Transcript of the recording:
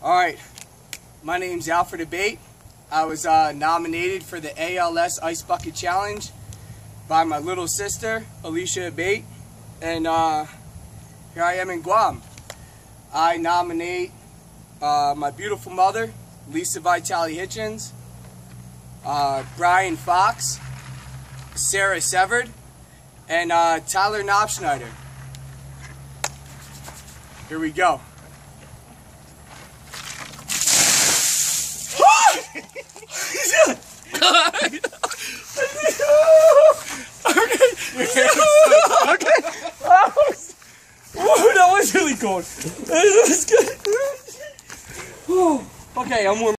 All right, my name's Alfred Abate. I was uh, nominated for the ALS Ice Bucket Challenge by my little sister, Alicia Abate, and uh, here I am in Guam. I nominate uh, my beautiful mother, Lisa Vitale Hitchens, uh, Brian Fox, Sarah Severed, and uh, Tyler Knopfschneider. Here we go. okay. Oh, that was really cold. That was good. okay, I'm warm.